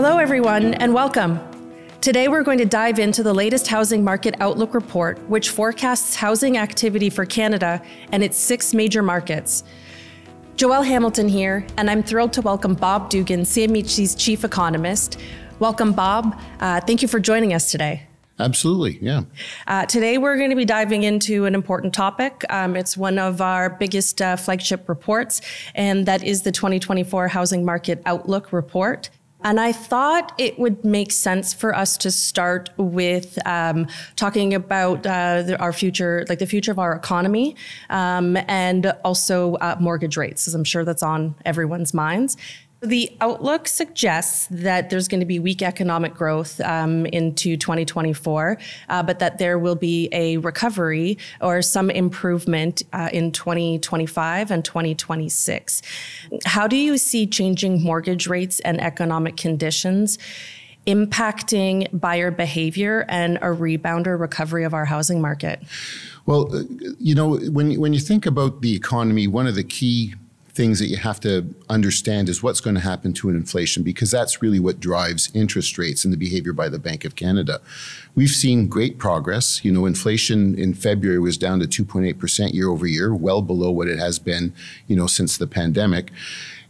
Hello, everyone, and welcome. Today, we're going to dive into the latest Housing Market Outlook report, which forecasts housing activity for Canada and its six major markets. Joelle Hamilton here, and I'm thrilled to welcome Bob Dugan, CMHC's chief economist. Welcome, Bob. Uh, thank you for joining us today. Absolutely, yeah. Uh, today, we're going to be diving into an important topic. Um, it's one of our biggest uh, flagship reports, and that is the 2024 Housing Market Outlook Report. And I thought it would make sense for us to start with um, talking about uh, the, our future, like the future of our economy, um, and also uh, mortgage rates, as I'm sure that's on everyone's minds. The outlook suggests that there's going to be weak economic growth um, into 2024, uh, but that there will be a recovery or some improvement uh, in 2025 and 2026. How do you see changing mortgage rates and economic conditions? impacting buyer behavior and a rebound or recovery of our housing market? Well, uh, you know, when when you think about the economy, one of the key things that you have to understand is what's going to happen to an inflation because that's really what drives interest rates and the behavior by the Bank of Canada. We've seen great progress. You know, inflation in February was down to 2.8% year over year, well below what it has been, you know, since the pandemic.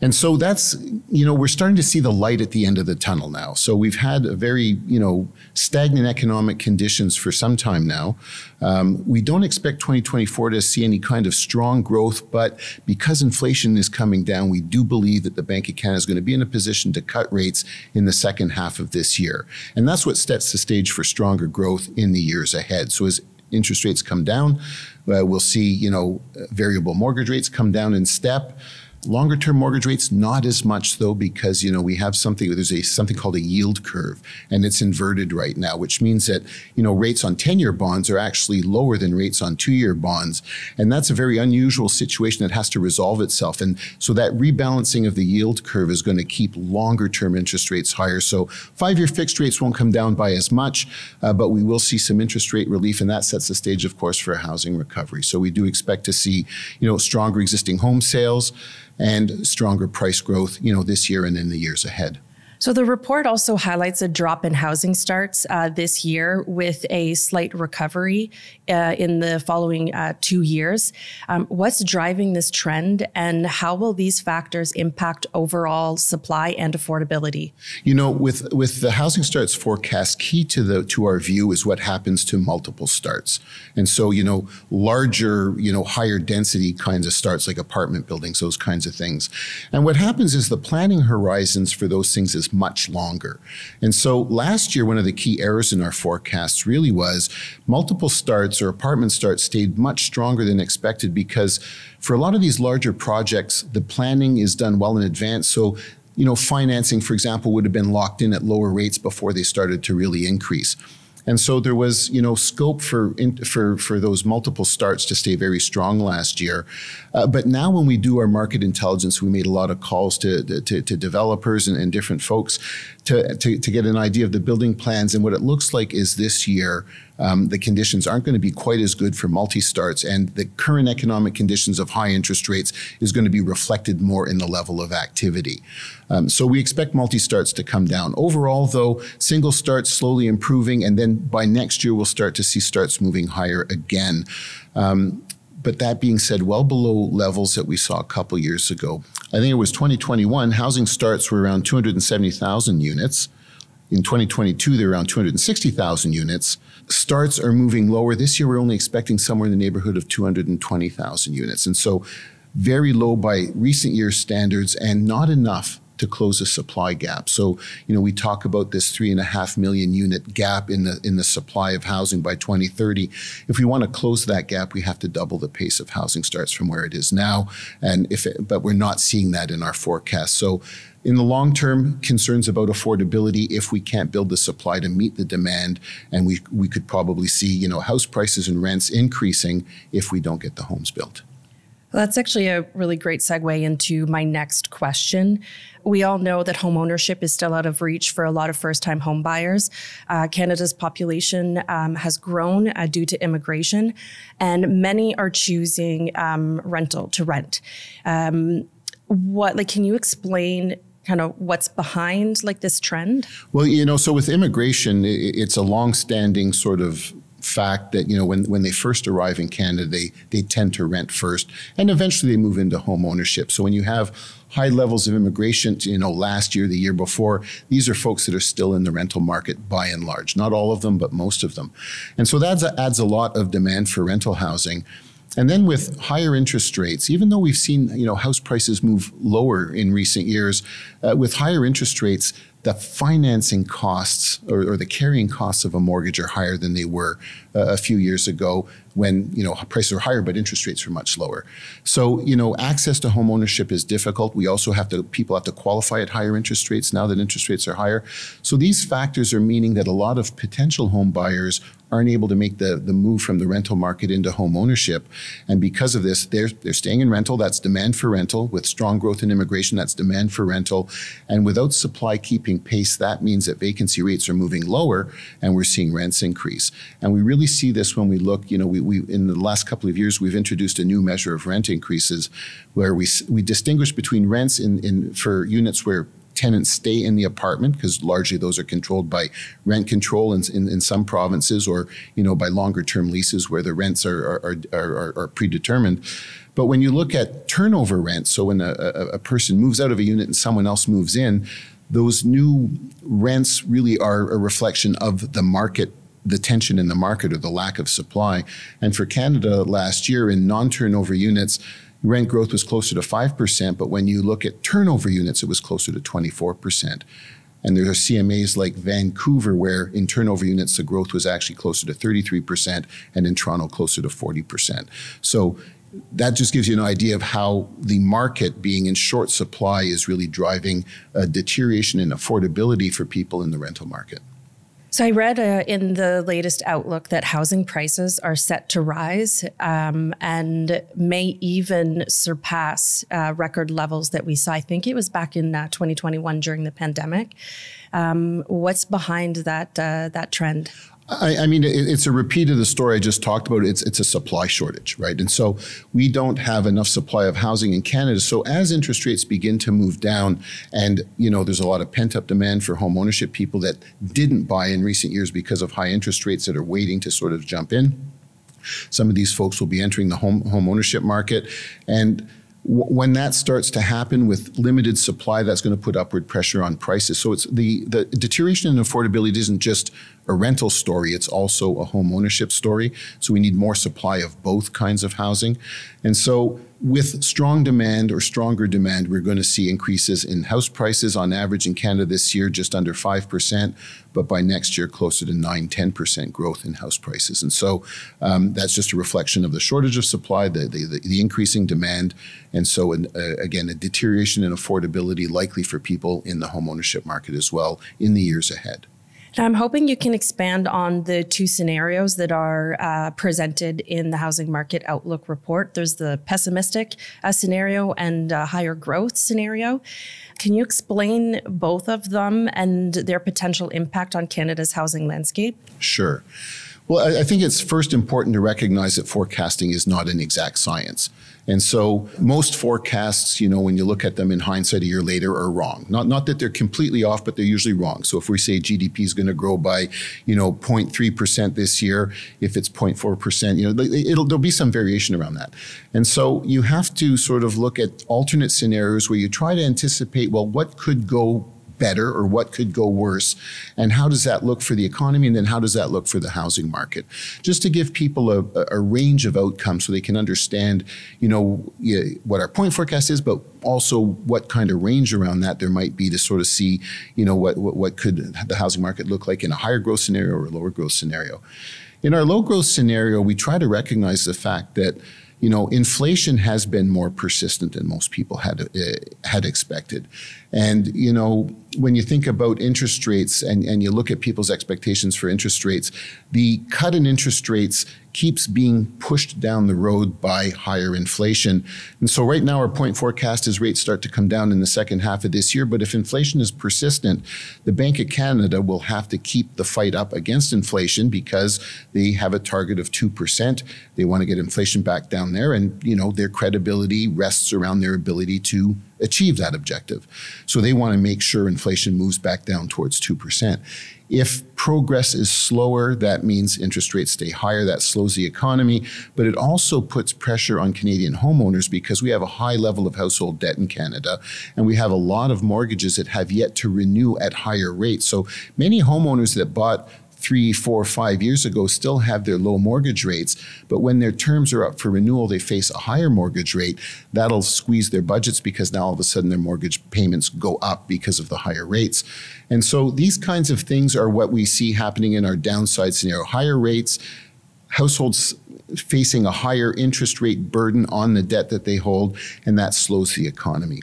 And so that's, you know, we're starting to see the light at the end of the tunnel now. So we've had a very, you know, stagnant economic conditions for some time now. Um, we don't expect 2024 to see any kind of strong growth, but because inflation is coming down, we do believe that the Bank of Canada is going to be in a position to cut rates in the second half of this year. And that's what sets the stage for stronger growth in the years ahead. So as interest rates come down, uh, we'll see, you know, variable mortgage rates come down in step. Longer term mortgage rates, not as much though, because you know we have something. There's a something called a yield curve, and it's inverted right now, which means that you know rates on 10-year bonds are actually lower than rates on two-year bonds, and that's a very unusual situation that has to resolve itself. And so that rebalancing of the yield curve is going to keep longer-term interest rates higher. So five-year fixed rates won't come down by as much, uh, but we will see some interest rate relief, and that sets the stage, of course, for a housing recovery. So we do expect to see you know stronger existing home sales and stronger price growth, you know, this year and in the years ahead. So the report also highlights a drop in housing starts uh, this year with a slight recovery uh, in the following uh, two years. Um, what's driving this trend and how will these factors impact overall supply and affordability? You know, with, with the housing starts forecast, key to the to our view is what happens to multiple starts. And so, you know, larger, you know, higher density kinds of starts like apartment buildings, those kinds of things. And what happens is the planning horizons for those things is much longer. And so last year, one of the key errors in our forecasts really was multiple starts or apartment starts stayed much stronger than expected because for a lot of these larger projects, the planning is done well in advance. So you know, financing, for example, would have been locked in at lower rates before they started to really increase. And so there was, you know, scope for for for those multiple starts to stay very strong last year. Uh, but now, when we do our market intelligence, we made a lot of calls to to, to developers and, and, different folks to, to to get an idea of the building plans. And what it looks like is this year um, the conditions aren't going to be quite as good for multi-starts, and the current economic conditions of high interest rates is going to be reflected more in the level of activity. Um, so we expect multi-starts to come down. Overall, though, single starts slowly improving, and then by next year we'll start to see starts moving higher again. Um, but that being said, well below levels that we saw a couple years ago. I think it was 2021, housing starts were around 270,000 units. In 2022, they're around 260,000 units. Starts are moving lower. This year, we're only expecting somewhere in the neighborhood of 220,000 units. And so, very low by recent year standards and not enough to close a supply gap. So, you know, we talk about this three and a half million unit gap in the in the supply of housing by 2030. If we want to close that gap, we have to double the pace of housing starts from where it is now. And if it, but we're not seeing that in our forecast. So in the long term, concerns about affordability if we can't build the supply to meet the demand, and we we could probably see you know house prices and rents increasing if we don't get the homes built. Well, that's actually a really great segue into my next question. We all know that home ownership is still out of reach for a lot of first time home buyers. Uh, Canada's population um, has grown uh, due to immigration, and many are choosing um, rental to rent. Um, what, like, can you explain kind of what's behind like this trend? Well, you know, so with immigration, it's a long-standing sort of fact that you know when, when they first arrive in Canada, they they tend to rent first, and eventually they move into home ownership. So when you have high levels of immigration, you know, last year, the year before, these are folks that are still in the rental market by and large. Not all of them, but most of them, and so that adds a lot of demand for rental housing. And then with higher interest rates, even though we've seen you know house prices move lower in recent years, uh, with higher interest rates, the financing costs or, or, the carrying costs of a mortgage are higher than they were uh, a few years ago when you know prices are higher but interest rates are much lower. So you know access to home ownership is difficult. We also have to people have to qualify at higher interest rates now that interest rates are higher. So these factors are meaning that a lot of potential home buyers aren't able to make the, the move from the rental market into home ownership. And because of this, they're, they're staying in rental. That's demand for rental. With strong growth in immigration, that's demand for rental. And without supply keeping pace, that means that vacancy rates are moving lower and we're seeing rents increase. And we really see this when we look, you know, we, we in the last couple of years, we've introduced a new measure of rent increases where we, we distinguish between rents in, in for units where tenants stay in the apartment because largely those are controlled by rent control in, in, in, some provinces or you know by longer term leases where the rents are, are, are, are, predetermined. But when you look at turnover rents, so when a, a, a person moves out of a unit and someone else moves in, those new rents really are a reflection of the market the tension in the market or the lack of supply. And for Canada last year in non-turnover units, rent growth was closer to 5%, but when you look at turnover units, it was closer to 24%. And there are CMAs like Vancouver, where in turnover units, the growth was actually closer to 33%, and in Toronto, closer to 40%. So that just gives you an idea of how the market being in short supply is really driving a deterioration in affordability for people in the rental market. So I read uh, in the latest outlook that housing prices are set to rise um, and may even surpass uh, record levels that we saw. I think it was back in uh, 2021 during the pandemic. Um, what's behind that uh, that trend? I, I, mean, it's a repeat of the story I just talked about. It's it's a supply shortage, right? And so we don't have enough supply of housing in Canada. So as interest rates begin to move down, and you know, there's a lot of pent up demand for home ownership, people that didn't buy in recent years because of high interest rates that are waiting to sort of jump in. Some of these folks will be entering the home home ownership market, and when that starts to happen with limited supply, that's going to put upward pressure on prices. So it's the the deterioration in affordability isn't just a rental story; it's also a home ownership story. So we need more supply of both kinds of housing, and so with strong demand or stronger demand, we're going to see increases in house prices on average in Canada this year, just under 5%, but by next year, closer to 9, 10% growth in house prices. And so um, that's just a reflection of the shortage of supply, the, the, the increasing demand, and so, an, uh, again, a deterioration in affordability likely for people in the homeownership market as well in the years ahead. I'm hoping you can expand on the two scenarios that are uh, presented in the Housing Market Outlook report. There's the pessimistic uh, scenario and uh, higher growth scenario. Can you explain both of them and their potential impact on Canada's housing landscape? Sure. Well, I think it's first important to recognize that forecasting is not an exact science. And so most forecasts, you know, when you look at them in hindsight a year later are wrong. Not, not that they're completely off, but they're usually wrong. So if we say GDP is going to grow by, you know, 0.3% this year, if it's 0.4%, you know, it'll, there'll be some variation around that. And so you have to sort of look at alternate scenarios where you try to anticipate, well, what could go better or what could go worse? And how does that look for the economy? And then how does that look for the housing market? Just to give people a, a range of outcomes so they can understand, you know, what our point forecast is, but also what kind of range around that there might be to sort of see, you know, what, what, what could the housing market look like in a higher growth scenario or a lower growth scenario. In our low growth scenario, we try to recognize the fact that you know, inflation has been more persistent than most people had uh, had expected. And you know, when you think about interest rates and, and you look at people's expectations for interest rates, the cut in interest rates keeps being pushed down the road by higher inflation. And so right now our point forecast is rates start to come down in the second half of this year, but if inflation is persistent, the Bank of Canada will have to keep the fight up against inflation because they have a target of 2%. They want to get inflation back down there and you know their credibility rests around their ability to achieve that objective. So they want to make sure inflation moves back down towards 2%. If progress is slower, that means interest rates stay higher. That slows the economy, but it also puts pressure on Canadian homeowners because we have a high level of household debt in Canada and we have a lot of mortgages that have yet to renew at higher rates. So many homeowners that bought three, four, five years ago still have their low mortgage rates, but when their terms are up for renewal, they face a higher mortgage rate. That'll squeeze their budgets because now all of a sudden their mortgage payments go up because of the higher rates. And so these kinds of things are what we see happening in our downside scenario. Higher rates, households facing a higher interest rate burden on the debt that they hold, and that slows the economy.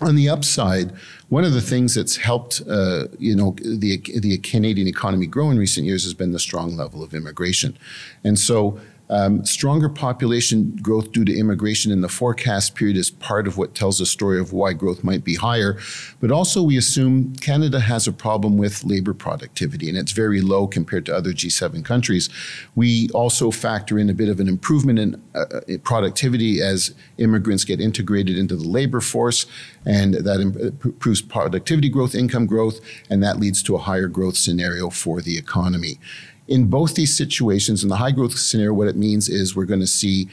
On the upside, one of the things that's helped, uh, you know, the the Canadian economy grow in recent years has been the strong level of immigration, and so um, stronger population growth due to immigration in the forecast period is part of what tells the story of why growth might be higher. But also, we assume Canada has a problem with labor productivity, and it's very low compared to other G7 countries. We also factor in a bit of an improvement in uh, uh productivity as immigrants get integrated into the labor force, and that improves productivity growth, income growth, and that leads to a higher growth scenario for the economy. In both these situations, in the high growth scenario, what it means is we're going to see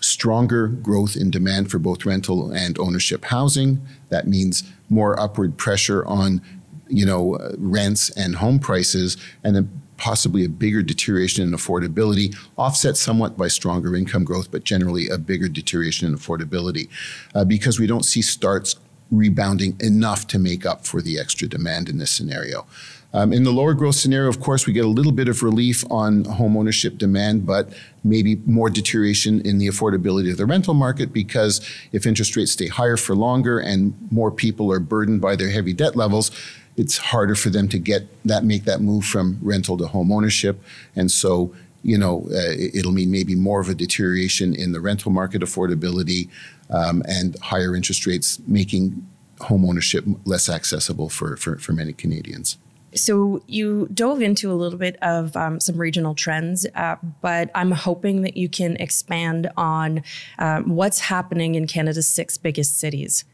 stronger growth in demand for both rental and ownership housing. That means more upward pressure on, you know, uh, rents and home prices, and then possibly a bigger deterioration in affordability, offset somewhat by stronger income growth, but generally a bigger deterioration in affordability, uh, because we don't see starts rebounding enough to make up for the extra demand in this scenario. Um, in the lower growth scenario, of course, we get a little bit of relief on home ownership demand, but maybe more deterioration in the affordability of the rental market because if interest rates stay higher for longer and more people are burdened by their heavy debt levels, it's harder for them to get that make that move from rental to home ownership, and so you know uh, it'll mean maybe more of a deterioration in the rental market affordability um, and higher interest rates making home ownership less accessible for, for, for many Canadians. So you dove into a little bit of um, some regional trends, uh, but I'm hoping that you can expand on um, what's happening in Canada's six biggest cities.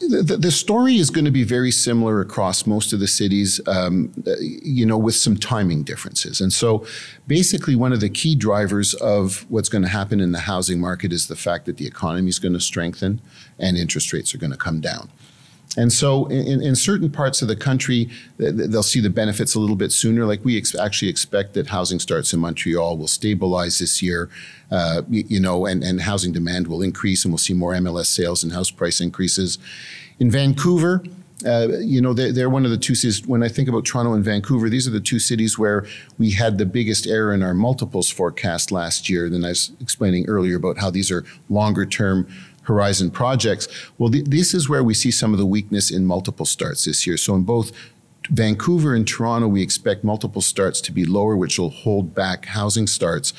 The, the, story is going to be very similar across most of the cities, um, you know, with some timing differences. And so basically, one of the key drivers of what's going to happen in the housing market is the fact that the economy is going to strengthen and interest rates are going to come down. And so, in, in, certain parts of the country, they'll see the benefits a little bit sooner. Like we ex- actually expect that housing starts in Montreal will stabilize this year, uh, you know, and, and housing demand will increase, and we'll see more MLS sales and house price increases. In Vancouver, uh, you know, they're, they're, one of the two cities. When I think about Toronto and Vancouver, these are the two cities where we had the biggest error in our multiples forecast last year. Then I was explaining earlier about how these are longer term horizon projects. Well, th- this is where we see some of the weakness in multiple starts this year. So in both Vancouver and Toronto, we expect multiple starts to be lower, which will hold back housing starts.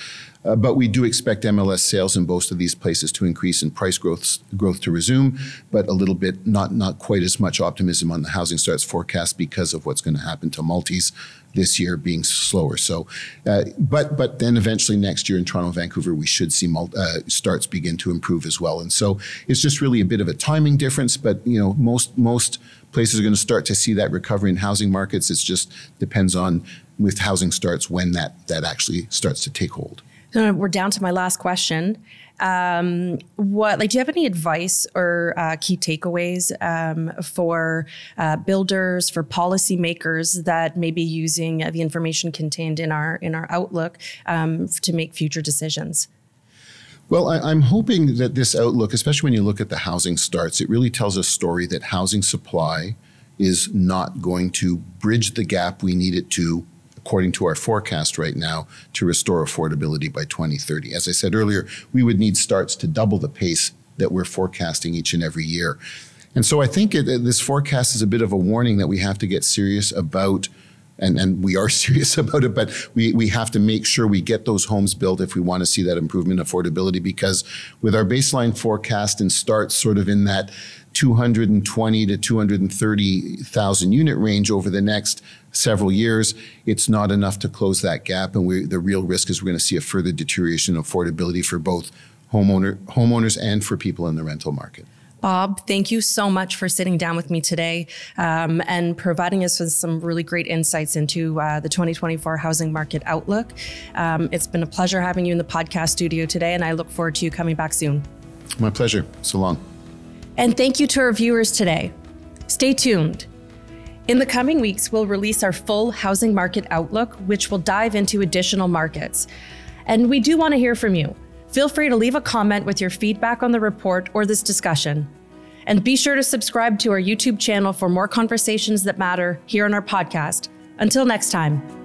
Uh, but we do expect MLS sales in both of these places to increase and price growth growth to resume, but a little bit not not quite as much optimism on the housing starts forecast because of what's going to happen to multis this year being slower. So, uh, but but then eventually next year in Toronto, Vancouver, we should see mul- uh, starts begin to improve as well. And so it's just really a bit of a timing difference. But you know, most most places are going to start to see that recovery in housing markets. It just depends on with housing starts when that that actually starts to take hold. So we're down to my last question. Um, what like do you have any advice or uh, key takeaways um, for uh, builders, for policymakers that may be using the information contained in our in our outlook um, to make future decisions? Well, I, am hoping that this outlook, especially when you look at the housing starts, it really tells a story that housing supply is not going to bridge the gap we need it to according to our forecast right now, to restore affordability by 2030. As I said earlier, we would need starts to double the pace that we're forecasting each and every year. And so I think it, this forecast is a bit of a warning that we have to get serious about and, and we are serious about it, but we, we have to make sure we get those homes built if we want to see that improvement in affordability because with our baseline forecast and starts sort of in that 220 to 230,000 unit range over the next several years, it's not enough to close that gap. And we, the real risk is we're going to see a further deterioration in affordability for both homeowner, homeowners and for people in the rental market. Bob, thank you so much for sitting down with me today um, and providing us with some really great insights into uh, the 2024 housing market outlook. Um, it's been a pleasure having you in the podcast studio today, and I look forward to you coming back soon. My pleasure. So long. And thank you to our viewers today. Stay tuned. In the coming weeks, we'll release our full housing market outlook, which will dive into additional markets. And we do want to hear from you. Feel free to leave a comment with your feedback on the report or this discussion. And be sure to subscribe to our YouTube channel for more conversations that matter here on our podcast. Until next time.